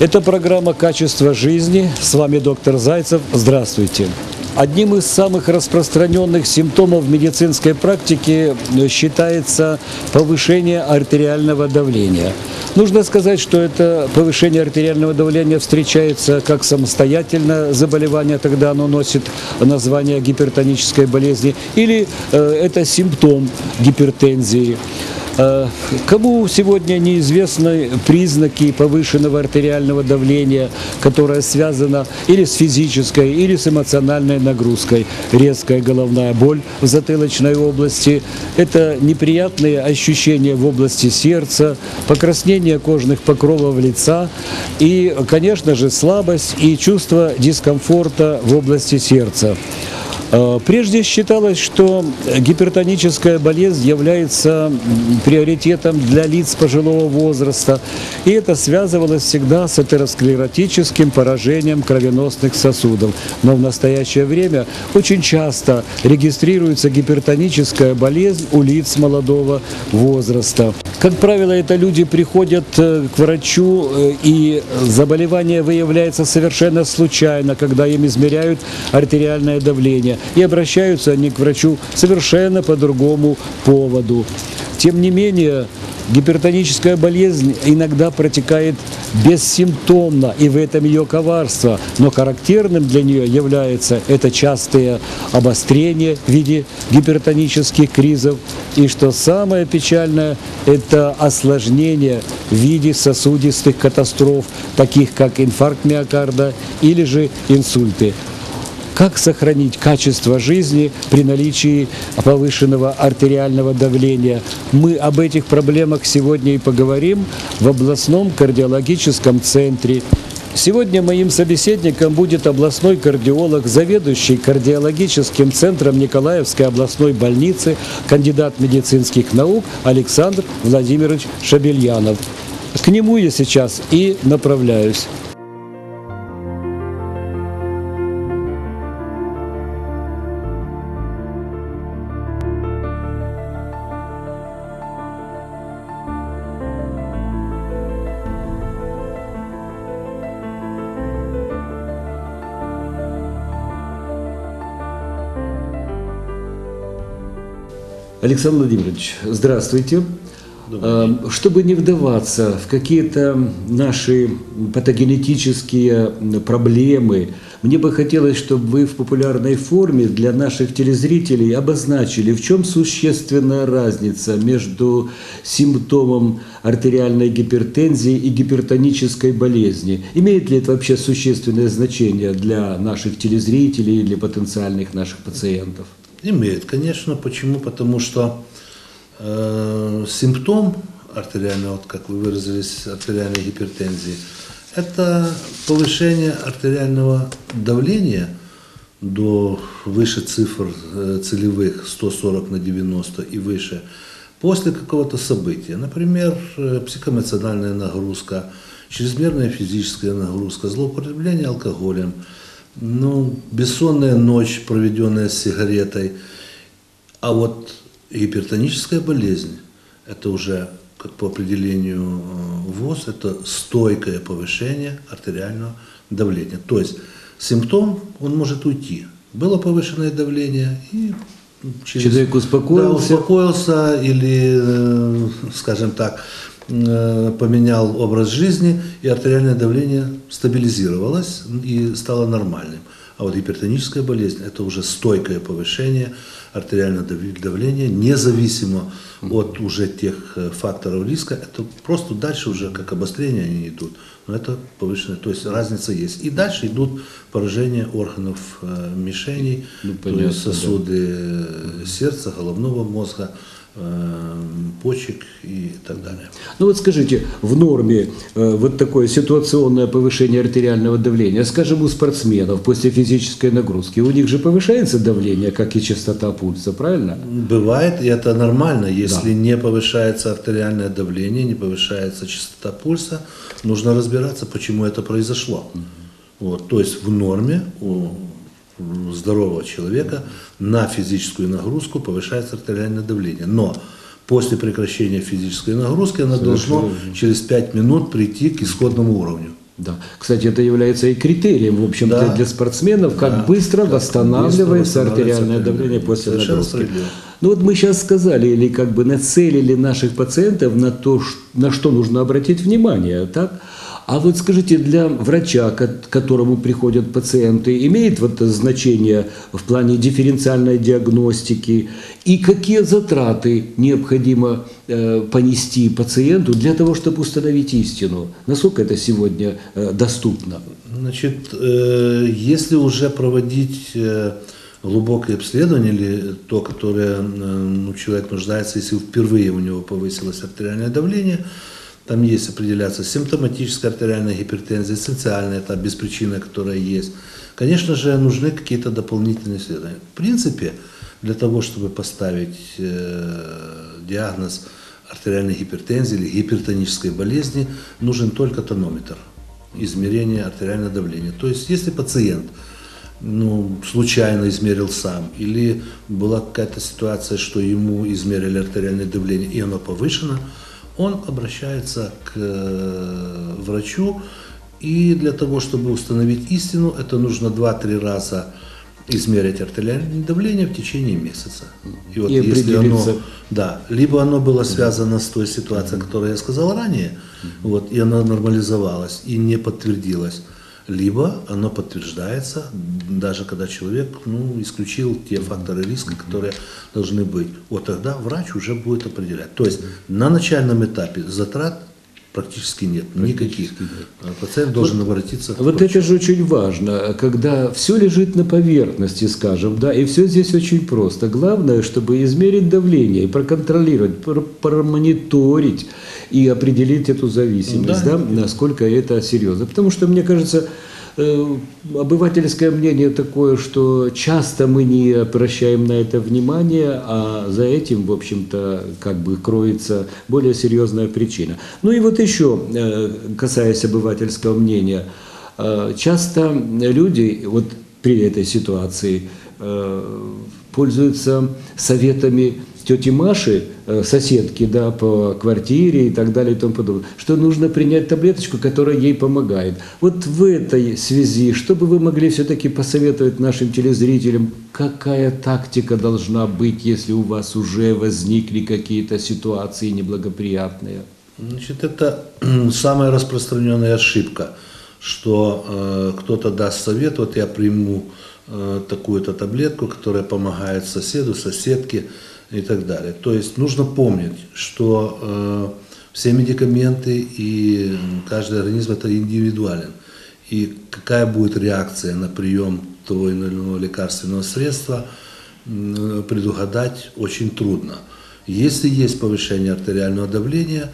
Это программа «Качество жизни». С вами доктор Зайцев. Здравствуйте. Одним из самых распространенных симптомов медицинской практики э, считается повышение артериального давления. Нужно сказать, что это повышение артериального давления встречается как самостоятельное заболевание, тогда оно носит название гипертонической болезни, или э, это симптом гипертензии. Э, Кому сегодня неизвестны признаки повышенного артериального давления, которое связано или с физической, или с эмоциональной нагрузкой? Резкая головная боль в затылочной области, это неприятные ощущения в области сердца, покраснение кожных покровов лица и, конечно же, слабость и чувство дискомфорта в области сердца. Э, Прежде считалось, что гипертоническая болезнь является приоритетом для лиц пожилого возраста, и это связывалось всегда с атеросклеротическим поражением кровеносных сосудов. Но в настоящее время очень часто регистрируется гипертоническая болезнь у лиц молодого возраста. Как правило, это люди приходят э, к врачу, э, и заболевание выявляется совершенно случайно, когда им измеряют артериальное давление, и обращаются они к врачу совершенно по другому поводу. Тем не менее, гипертоническая болезнь иногда протекает бессимптомно, и в этом ее коварство. Но характерным для нее является это частые обострения в виде гипертонических кризов. И что самое печальное, это осложнения в виде сосудистых катастроф, таких как инфаркт миокарда или же инсульты. Как сохранить качество жизни при наличии повышенного артериального давления? Мы об этих проблемах сегодня и поговорим в областном кардиологическом центре. Сегодня моим собеседником будет областной кардиолог, заведующий кардиологическим центром Николаевской областной больницы, кандидат медицинских наук Александр Владимирович Шабельянов. К нему я сейчас и направляюсь. Александр Владимирович, здравствуйте. Э, Чтобы не вдаваться в какие-то наши патогенетические проблемы, мне бы хотелось, чтобы вы в популярной форме для наших телезрителей обозначили, в чем существенная разница между симптомом артериальной гипертензии и гипертонической болезни. Имеет ли это вообще существенное значение для наших телезрителей и для потенциальных наших пациентов? Имеет, конечно. Почему? Потому что э, симптом артериального, вот как вы выразились, артериальной гипертензии, это повышение артериального давления до выше цифр э, целевых 140 на 90 и выше после какого-то события. Например, э, психоэмоциональная нагрузка, чрезмерная физическая нагрузка, злоупотребление алкоголем – ну, бессонная ночь, проведенная с сигаретой. А вот гипертоническая болезнь, это уже, как по определению э, ВОЗ, это стойкое повышение артериального давления. То есть симптом, он может уйти. Было повышенное давление, и через, Человек успокоился. Да, успокоился или, э, скажем так, поменял образ жизни, и артериальное давление стабилизировалось и стало нормальным. А вот гипертоническая болезнь – это уже стойкое повышение артериального дав- давления, независимо от уже тех э, факторов риска. Это просто дальше уже как обострение они идут. Но это повышенное, то есть разница есть. И дальше идут поражения органов э, мишеней, Ну, понятно, сосуды э, сердца, головного мозга, э, почек и так далее. Ну вот скажите, в норме э, вот такое ситуационное повышение артериального давления, скажем, у спортсменов после физической нагрузки, у них же повышается давление, как и частота пульса, правильно? Бывает, и это нормально, если не повышается артериальное давление, не повышается частота пульса, нужно разбираться, почему это произошло. Вот, то есть в норме у здорового человека на физическую нагрузку повышается артериальное давление. Но после прекращения физической нагрузки оно должно через 5 минут прийти к исходному уровню. Да. Кстати, это является и критерием, в общем-то, Да. для спортсменов, как Да. быстро Как восстанавливается восстанавливается артериальное давление после нагрузки. Ну вот мы сейчас сказали, или как бы нацелили наших пациентов на то, на что нужно обратить внимание, так? А вот скажите, для врача, к которому приходят пациенты, имеет вот значение в плане дифференциальной диагностики и какие затраты необходимо э, понести пациенту для того, чтобы установить истину? Насколько это сегодня э, доступно? Значит, э, если уже проводить глубокое обследование или то, которое ну, человек нуждается, если впервые у него повысилось артериальное давление, там есть определяться симптоматическая артериальная гипертензия, эссенциальная, это беспричинная, которая есть. Конечно же, нужны какие-то дополнительные исследования. В принципе, для того, чтобы поставить э, диагноз артериальной гипертензии или гипертонической болезни, нужен только тонометр измерения артериального давления. То есть, если пациент ну, случайно измерил сам, или была какая-то ситуация, что ему измерили артериальное давление, и оно повышено, он обращается к э, врачу, и для того, чтобы установить истину, это нужно 2-3 раза измерить артериальное давление в течение месяца. И вот И если оно, да, либо оно было связано с той ситуацией, которую я сказал ранее, вот, и она нормализовалась и не подтвердилась, либо оно подтверждается, даже когда человек ну, исключил те факторы риска, которые должны быть. Вот тогда врач уже будет определять. То есть на начальном этапе затрат практически нет, никаких. А Пациент должен обратиться к Вот это же очень важно, когда все лежит на поверхности, скажем, да, и все здесь очень просто. Главное, чтобы измерить давление и проконтролировать, пр- промониторить и определить эту зависимость, Да. да, насколько это серьезно. Потому что, мне кажется, э, обывательское мнение такое, что часто мы не обращаем на это внимание, а за этим, в общем-то, как бы кроется более серьезная причина. Ну и вот еще, э, касаясь обывательского мнения, э, часто люди вот при этой ситуации пользуются советами тети Маши, э, соседки, да, по квартире и так далее и тому подобное, что нужно принять таблеточку, которая ей помогает. Вот в этой связи, что бы вы могли все-таки посоветовать нашим телезрителям, какая тактика должна быть, если у вас уже возникли какие-то ситуации неблагоприятные? Значит, это самая распространенная ошибка, что э, кто-то даст совет, вот я приму э, такую-то таблетку, которая помогает соседу, соседке и так далее. То есть нужно помнить, что э, все медикаменты и каждый организм это индивидуален. И какая будет реакция на прием того или иного лекарственного средства, м, предугадать очень трудно. Если есть повышение артериального давления,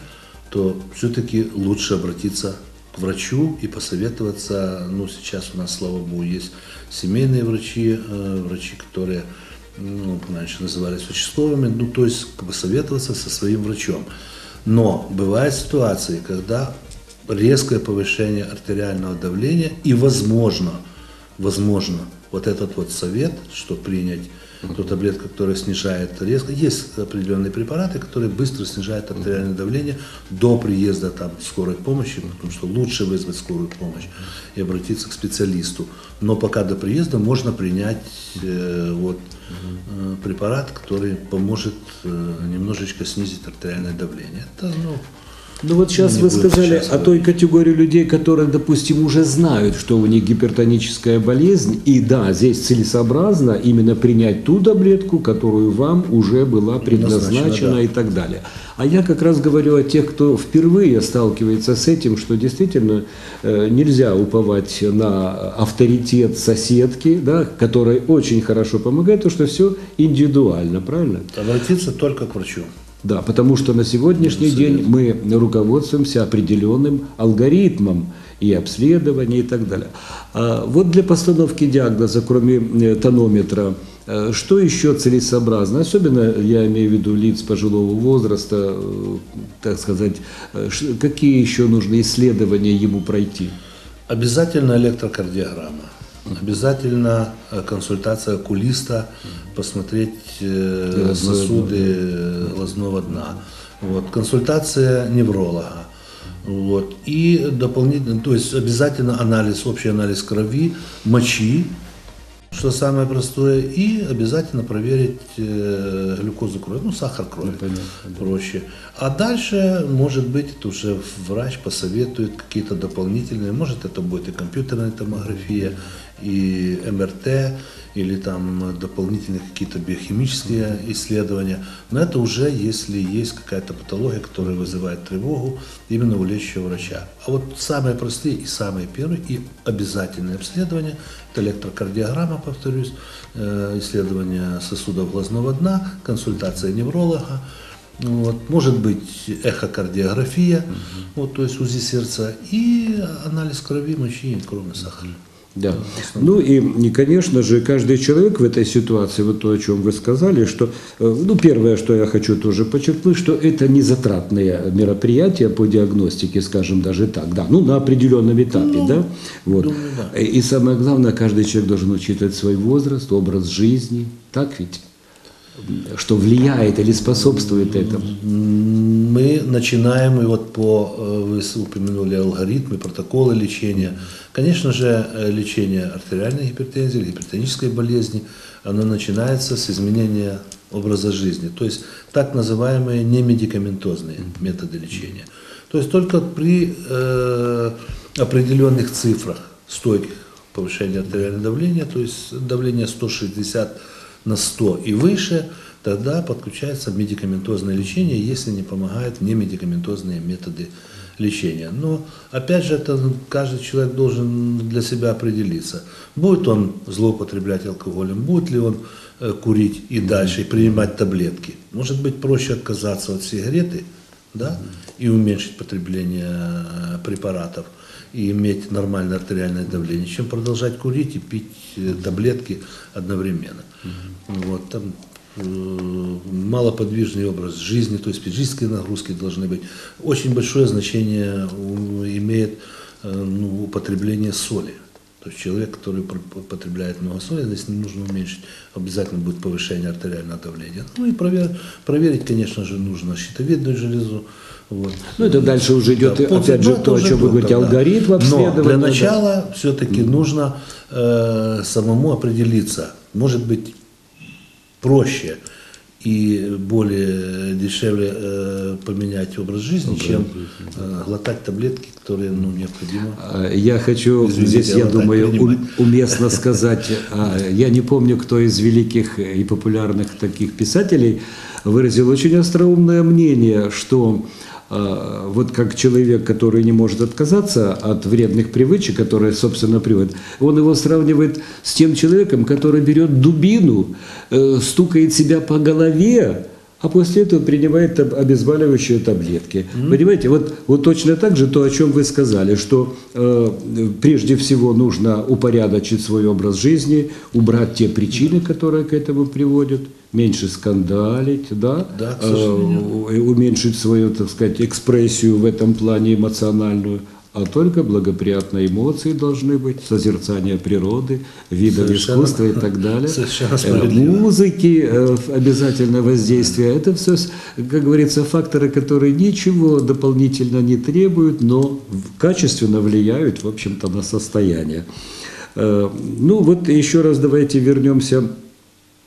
то все-таки лучше обратиться к врачу и посоветоваться. Ну, сейчас у нас, слава богу, есть семейные врачи, э, врачи, которые ну, раньше назывались участковыми, ну, то есть как бы советоваться со своим врачом. Но бывают ситуации, когда резкое повышение артериального давления и возможно, возможно, вот этот вот совет, что принять ту таблетку, которая снижает резко. Есть определенные препараты, которые быстро снижают артериальное давление до приезда там, скорой помощи, потому что лучше вызвать скорую помощь и обратиться к специалисту. Но пока до приезда можно принять э, вот, препарат, который поможет э, немножечко снизить артериальное давление. Это, ну, Ну вот сейчас Не вы сказали сейчас о той категории людей, которые, допустим, уже знают, что у них гипертоническая болезнь, и да, здесь целесообразно именно принять ту таблетку, которую вам уже была предназначена да. и так далее. А я как раз говорю о тех, кто впервые сталкивается с этим, что действительно э, нельзя уповать на авторитет соседки, да, которая очень хорошо помогает, потому что все индивидуально, правильно? обратиться только к врачу. Да, потому что на сегодняшний день мы руководствуемся определенным алгоритмом и обследования и так далее. А вот для постановки диагноза, кроме э, тонометра, э, что еще целесообразно? Особенно я имею в виду лиц пожилого возраста, э, так сказать, какие еще нужны исследования ему пройти? Обязательно электрокардиограмма. Обязательно э, консультация окулиста, посмотреть э, Глазное сосуды э, глазного дна. Вот. Консультация невролога. Вот. И дополнительно, то есть обязательно анализ, общий анализ крови, мочи, что самое простое, и обязательно проверить э, глюкозу крови, ну сахар крови, проще. А дальше, может быть, это уже врач посоветует какие-то дополнительные, может это будет и компьютерная томография, и МРТ, или там дополнительные какие-то биохимические исследования. Но это уже если есть какая-то патология, которая вызывает тревогу именно у лечащего врача. А вот самые простые и самые первые и обязательные обследования – это электрокардиограмма, повторюсь, э, исследование сосудов глазного дна, консультация невролога, вот, может быть эхокардиография, вот, то есть УЗИ сердца и анализ крови, мочи и кровный сахар. Да. Ну и, и, конечно же, каждый человек в этой ситуации, вот то, о чем вы сказали, что, э, ну, первое, что я хочу тоже подчеркнуть, что это не затратные мероприятия по диагностике, скажем даже так, да, ну, на определенном этапе, Ну, да, вот. думаю, да. И самое главное, каждый человек должен учитывать свой возраст, образ жизни, так ведь? Что влияет или способствует этому. Мы начинаем, и вот по, э, вы упомянули алгоритмы, протоколы лечения. Конечно же, э, лечение артериальной гипертензии или гипертонической болезни, оно начинается с изменения образа жизни, то есть так называемые немедикаментозные методы лечения. То есть только при э, определенных цифрах стойких повышения артериального давления, то есть давление 160 на 100 и выше, тогда подключается медикаментозное лечение, если не помогают немедикаментозные методы лечения. Но опять же, это каждый человек должен для себя определиться. Будет он злоупотреблять алкоголем, будет ли он э, курить и дальше, и принимать таблетки. Может быть, проще отказаться от сигареты, да, и уменьшить потребление э, препаратов и иметь нормальное артериальное давление, чем продолжать курить и пить э, таблетки одновременно. Вот, там э, малоподвижный образ жизни, то есть физические нагрузки должны быть. Очень большое значение имеет э, ну, употребление соли. То есть человек, который потребляет много соли, здесь нужно уменьшить, обязательно будет повышение артериального давления. Ну и провер- проверить, конечно же, нужно щитовидную железу. Вот. Ну, это дальше уже идет, Да, опять же, это то, о чем вы говорите, да. алгоритм Но обследования. для да. начала все-таки нужно э, самому определиться. Может быть, проще и более дешевле э, поменять образ жизни, чем э, глотать таблетки, которые ну, необходимо. А, Я хочу Извините, здесь, я думаю, принимаю. ум- уместно сказать, а, я не помню, кто из великих и популярных таких писателей выразил очень остроумное мнение, что а, вот как человек, который не может отказаться от вредных привычек, которые, собственно, приводят, он его сравнивает с тем человеком, который берет дубину, э, стукает себя по голове, а после этого принимает таб- обезболивающие таблетки. Понимаете, вот, вот точно так же то, о чем вы сказали, что э, прежде всего нужно упорядочить свой образ жизни, убрать те причины, которые к этому приводят, меньше скандалить, да, Да, Э, уменьшить свою, так сказать, экспрессию в этом плане эмоциональную. А только благоприятные эмоции должны быть, созерцание природы, видов Совершенно- искусства и так далее. совершенно Э, музыки, э, обязательно воздействие. Это все, как говорится, факторы, которые ничего дополнительно не требуют, но качественно влияют, в общем-то, на состояние. Э, Ну вот еще раз давайте вернемся в-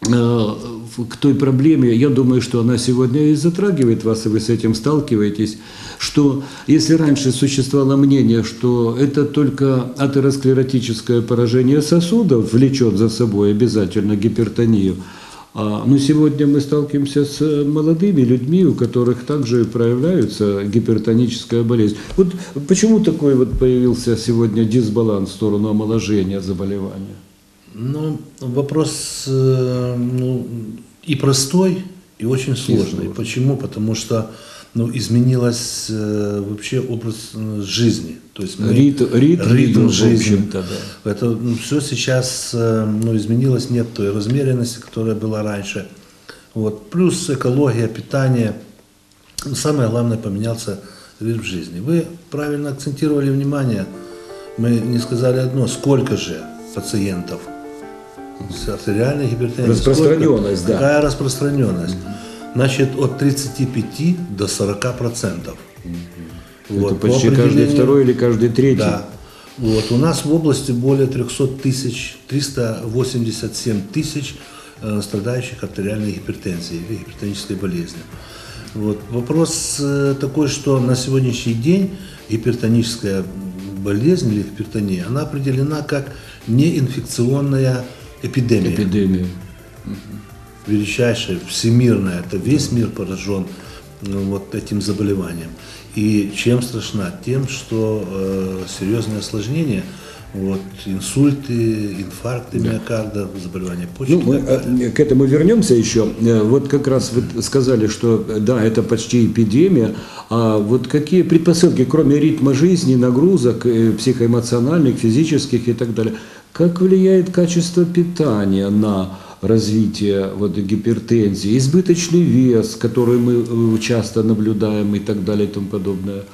к той проблеме, я думаю, что она сегодня и затрагивает вас, и вы с этим сталкиваетесь, что если раньше существовало мнение, что это только атеросклеротическое поражение сосудов влечет за собой обязательно гипертонию, а, но сегодня мы сталкиваемся с э, молодыми людьми, у которых также проявляется гипертоническая болезнь. Вот почему такой вот появился сегодня дисбаланс в сторону омоложения заболевания? Ну, вопрос э, ну, и простой, и очень сложный. сложный. Почему? Потому что ну, изменилась э, вообще образ э, жизни. То есть мы- Рит- ритм в общем-то, да. Это все сейчас э, ну, изменилось, нет той размеренности, которая была раньше. Вот. Плюс экология, питание. Но самое главное, поменялся ритм жизни. Вы правильно акцентировали внимание. Мы не сказали одно, сколько же пациентов артериальной гипертензией. Распространенность, сколько? да. Какая распространенность? Значит, от 35 до 40 процентов. Это по почти каждый второй или каждый третий. Да. Вот. У нас в области более 300 тысяч, 387 тысяч э, страдающих артериальной гипертензией или гипертонической болезнью. Вот. Вопрос э, такой, что на сегодняшний день гипертоническая болезнь или гипертония, она определена как неинфекционная эпидемия Эпидемия. величайшее, всемирное, это весь мир поражен ну, вот этим заболеванием. И чем страшна? Тем, что э, серьезные осложнения, вот, инсульты, инфаркты миокарда, заболевания почек. Ну, мы э, к этому вернемся еще. Э, Вот как раз вы сказали, что да, это почти эпидемия. А вот какие предпосылки, кроме ритма жизни, нагрузок э, психоэмоциональных, физических и так далее, как влияет качество питания на развитие вот, гипертензии, избыточный вес, который мы э, часто наблюдаем и так далее и тому подобное?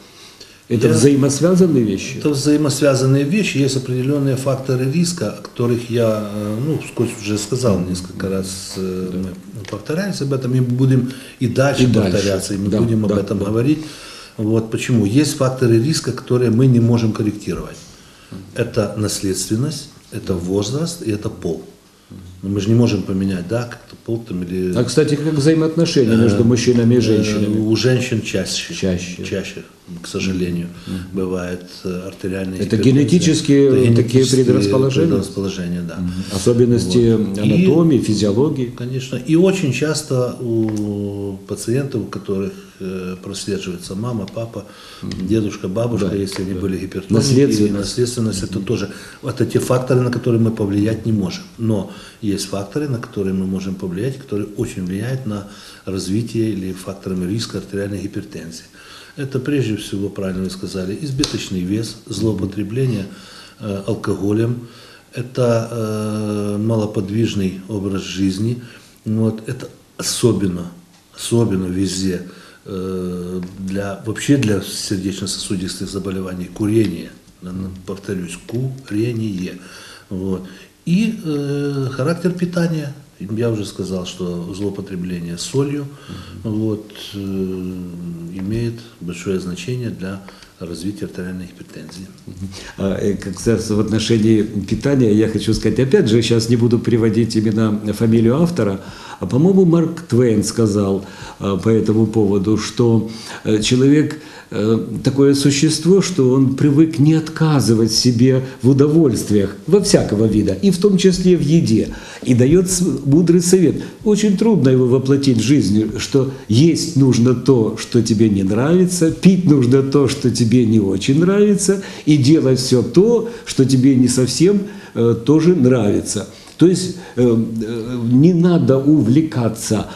Это Я- взаимосвязанные вещи? Это взаимосвязанные вещи, есть определенные факторы риска, о которых я, э, ну, вскользь уже сказал несколько раз, э, мы повторяемся об этом, и будем и дальше И дальше. повторяться, и мы Да, будем об да, этом да. говорить. Вот почему. Есть факторы риска, которые мы не можем корректировать. Это наследственность, это возраст и это пол. Но мы же не можем поменять, да, как-то пол там или... А, кстати, как взаимоотношения между мужчинами и женщинами? Э, У женщин чаще. Чаще. Чаще, к сожалению, бывает э, артериальная Это генетические Это такие генетические предрасположения? предрасположения, да. Особенности Вот. анатомии, И- физиологии. Конечно. И очень часто у пациентов, у которых э, прослеживается мама, папа, дедушка, бабушка, Да, если они да. были гипертоники, Наследственность. наследственность это тоже, это те факторы, на которые мы повлиять не можем. Но есть факторы, на которые мы можем повлиять, которые очень влияют на развитие или факторами риска артериальной гипертензии. Это прежде всего, правильно вы сказали, избыточный вес, злоупотребление э, алкоголем, это э, малоподвижный образ жизни. Вот, это особенно, особенно везде э, для, вообще для сердечно-сосудистых заболеваний курение. Повторюсь, курение. Вот. И э, характер питания. Я уже сказал, что злоупотребление солью вот, э, имеет большое значение для развития артериальной гипертензии. А, э, Как раз в отношении питания я хочу сказать, опять же, сейчас не буду приводить именно фамилию автора, а, по-моему, Марк Твейн сказал а, по этому поводу, что э, человек э, такое существо, что он привык не отказывать себе в удовольствиях во всякого вида, и в том числе в еде, и дает мудрый совет. Очень трудно его воплотить в жизнь, что есть нужно то, что тебе не нравится, пить нужно то, что тебе не очень нравится, и делать все то, что тебе не совсем э, тоже нравится. То есть э, э, не надо увлекаться,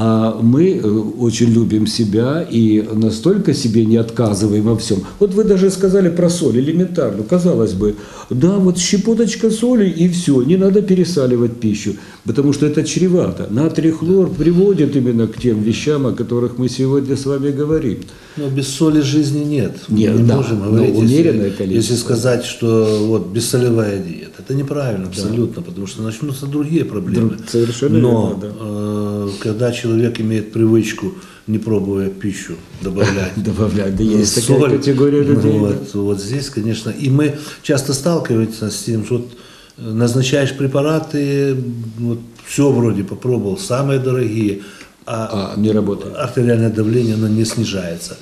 а мы э, очень любим себя и настолько себе не отказываем во всем. Вот вы даже сказали про соль, элементарно, казалось бы, да, вот щепоточка соли и все, не надо пересаливать пищу, потому что это чревато. Натрий хлор приводит именно к тем вещам, о которых мы сегодня с вами говорим. Но без соли жизни нет. Нет, Мы не да, можем говорить, если, количество. если сказать, что вот бессолевая диета, это неправильно абсолютно, потому что начнутся другие проблемы. Друг- совершенно Но верно, да. э, когда человек имеет привычку, не пробуя пищу, добавлять Добавлять, да есть соль, такая категория ну, людей. да. Вот, вот здесь, конечно, и мы часто сталкиваемся с тем, что вот э, назначаешь препараты, вот все вроде попробовал, самые дорогие, а А, не работает. артериальное давление оно не снижается.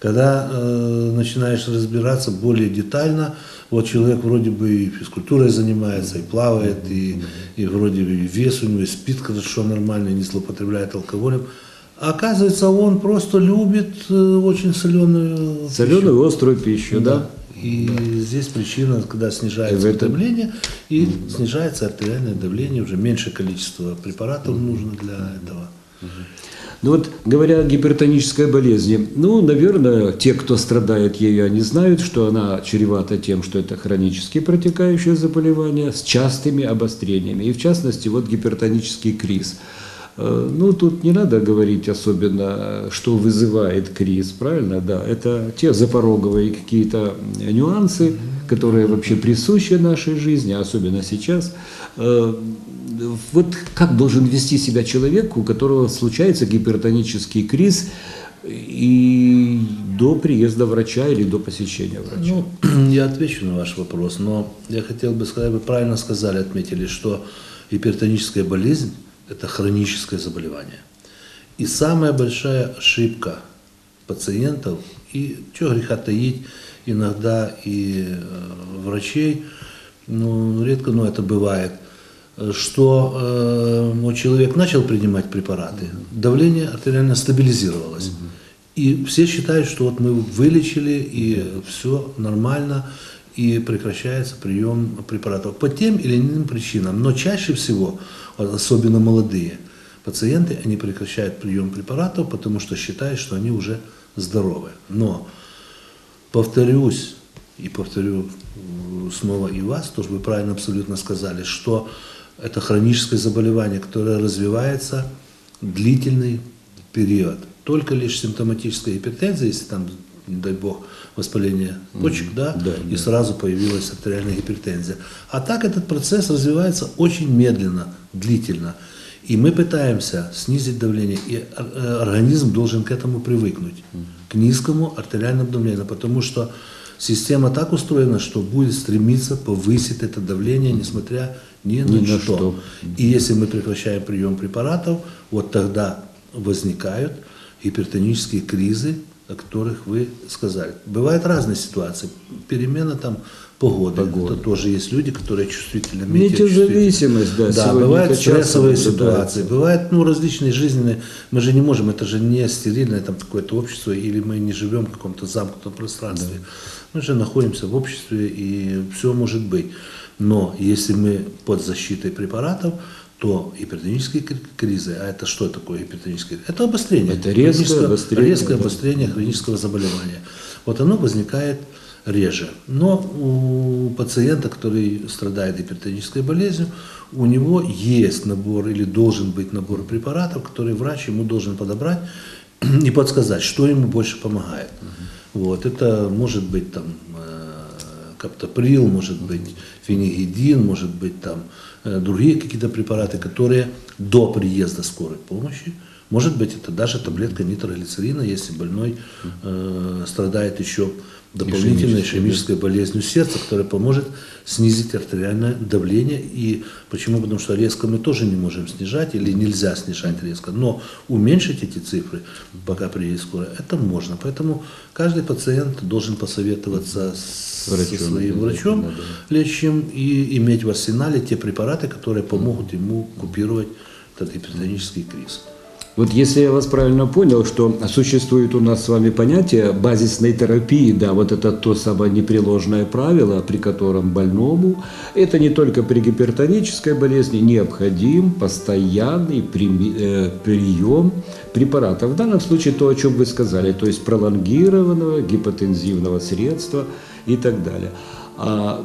Когда э, начинаешь разбираться более детально, вот человек вроде бы и физкультурой занимается, и плавает, и, и вроде бы и вес у него, и спит хорошо, нормально, и не злоупотребляет алкоголем. А оказывается, он просто любит э, очень соленую Соленую острую пищу, да? И здесь причина, когда И снижается этом- давление, и снижается артериальное давление, уже меньше количество препаратов нужно для этого. Ну вот, говоря о гипертонической болезни, ну, наверное, те, кто страдает ею, они знают, что она чревата тем, что это хронически протекающее заболевание с частыми обострениями. И в частности, вот гипертонический криз. Э, Ну, тут не надо говорить особенно, что вызывает криз, правильно? Да, это те запороговые какие-то нюансы, которые вообще присущи нашей жизни, особенно сейчас. Э, Вот как должен вести себя человек, у которого случается гипертонический криз, и до приезда врача или до посещения врача. Ну, я отвечу на ваш вопрос, но я хотел бы сказать, вы правильно сказали, отметили, что гипертоническая болезнь – это хроническое заболевание. И самая большая ошибка пациентов, и что греха таить, иногда и э, врачей, ну, редко, но это бывает, что э, вот человек начал принимать препараты, давление артериально стабилизировалось. И все считают, что вот мы вылечили, и все нормально, и прекращается прием препаратов по тем или иным причинам. Но чаще всего, особенно молодые пациенты, они прекращают прием препаратов, потому что считают, что они уже здоровы. Но повторюсь, и повторю э, снова и вас, тоже вы правильно абсолютно сказали, что это хроническое заболевание, которое развивается длительный период. Только лишь симптоматическая гипертензия, если там, не дай бог, воспаление почек, да, Да, и да. сразу появилась артериальная гипертензия. А так этот процесс развивается очень медленно, длительно. И мы пытаемся снизить давление, и э, организм должен к этому привыкнуть, к низкому артериальному давлению, потому что система так устроена, что будет стремиться повысить это давление, несмотря ни на, Ни на что. что. И если мы прекращаем прием препаратов, вот тогда возникают гипертонические кризы, о которых вы сказали. Бывают разные ситуации. Перемена там погоды. Погода. Это тоже есть люди, которые чувствительны. метеочувствительны. Метеозависимость, да, Да, бывают стрессовые ситуации, бывают ну, различные жизненные. Мы же не можем, это же не стерильное там какое-то общество, или мы не живем в каком-то замкнутом пространстве. Мы же находимся в обществе, и все может быть. Но если мы под защитой препаратов, то гипертонические кри- кризы, а это что такое гипертонические? Это обострение. Это резкое обострение, резкое да. обострение хронического заболевания. Вот оно возникает реже. Но у пациента, который страдает гипертонической болезнью, у него есть набор или должен быть набор препаратов, который врач ему должен подобрать и подсказать, что ему больше помогает. Вот, это может быть там каптоприл, может быть фенигидин, может быть там э, другие какие-то препараты, которые до приезда скорой помощи, может быть это даже таблетка нитроглицерина, если больной э, страдает еще дополнительной Ишемической, болезнью сердца, которая поможет снизить артериальное давление. И почему? Потому что резко мы тоже не можем снижать или нельзя снижать резко, но уменьшить эти цифры, пока приедет скорая, это можно. Поэтому каждый пациент должен посоветоваться с Врачом со своим врачом да. лечащим и иметь в арсенале те препараты, которые помогут ему купировать этот гипертонический криз. Вот если я вас правильно понял, что существует у нас с вами понятие базисной терапии, да, вот это то самое непреложное правило, при котором больному, это не только при гипертонической болезни, необходим постоянный прими- э, прием препаратов. В данном случае то, о чем вы сказали, то есть пролонгированного гипотензивного средства и так далее. А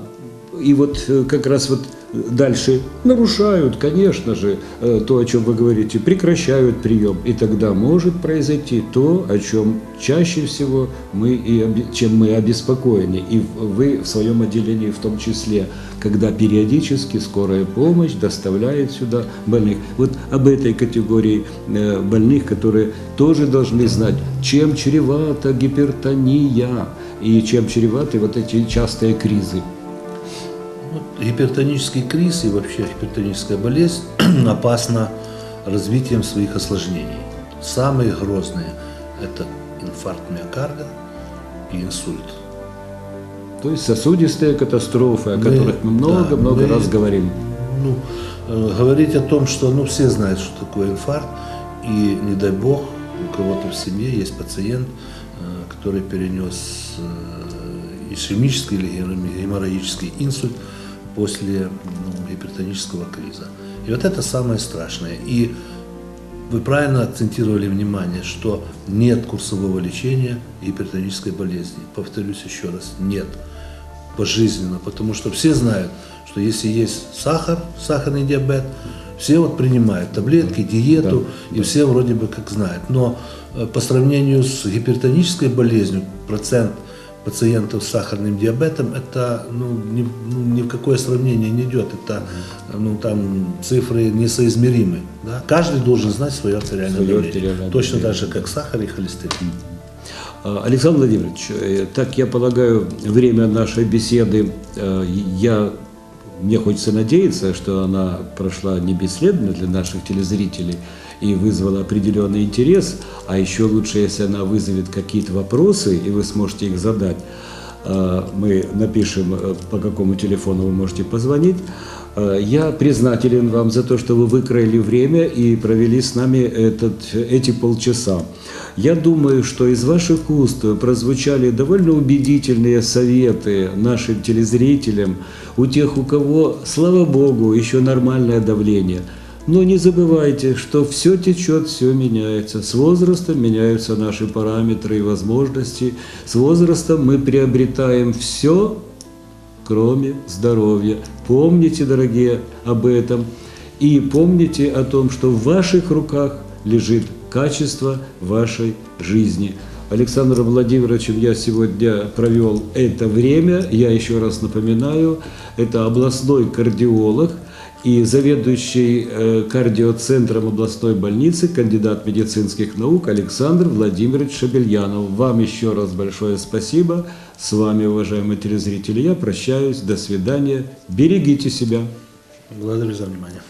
и вот э, как раз вот дальше нарушают, конечно же, э, то, о чем вы говорите, прекращают прием, и тогда может произойти то, о чем чаще всего мы и чем мы обеспокоены, и вы в своем отделении в том числе, когда периодически скорая помощь доставляет сюда больных. Вот об этой категории э, больных, которые тоже должны знать, чем чревата гипертония и чем чреваты вот эти частые кризы. Вот гипертонический криз и вообще гипертоническая болезнь опасна развитием своих осложнений. Самые грозные – это инфаркт миокарда и инсульт. То есть сосудистые катастрофы, о Мы- которых мы много-много да, раз говорим. Ну, э, говорить о том, что ну, все знают, что такое инфаркт, и не дай бог, у кого-то в семье есть пациент, э, который перенес э, ишемический или гем- геморрагический инсульт после ну, гипертонического криза. И вот это самое страшное. И вы правильно акцентировали внимание, что нет курсового лечения гипертонической болезни. Повторюсь еще раз, нет. Пожизненно, потому что все знают, что если есть сахар, сахарный диабет, все вот принимают таблетки, диету, и все вроде бы как знают. Но э, по сравнению с гипертонической болезнью, процент пациентов с сахарным диабетом, это ну, ни, ну, ни в какое сравнение не идет. Это ну, там цифры несоизмеримы. Да? Каждый должен знать свое артериальное Свое давление. артериальное Точно так же, как сахар и холестерин. А, Александр Владимирович, э, так я полагаю, время нашей беседы, э, я, мне хочется надеяться, что она прошла не бесследно для наших телезрителей и вызвала определенный интерес, а еще лучше, если она вызовет какие-то вопросы, и вы сможете их задать. Э, Мы напишем, э, по какому телефону вы можете позвонить. Э, Я признателен вам за то, что вы выкроили время и провели с нами этот, эти полчаса. Я думаю, что из ваших уст прозвучали довольно убедительные советы нашим телезрителям, у тех, у кого, слава Богу, еще нормальное давление. Но не забывайте, что все течет, все меняется. С возрастом меняются наши параметры и возможности. С возрастом мы приобретаем все, кроме здоровья. Помните, дорогие, об этом. И помните о том, что в ваших руках лежит качество вашей жизни. Александром Владимировичем я сегодня провел это время. Я еще раз напоминаю, это областной кардиолог и заведующий э, кардиоцентром областной больницы, кандидат медицинских наук Александр Владимирович Шабельянов. Вам еще раз большое спасибо. С вами, уважаемые телезрители, я прощаюсь. До свидания. Берегите себя. Благодарю за внимание.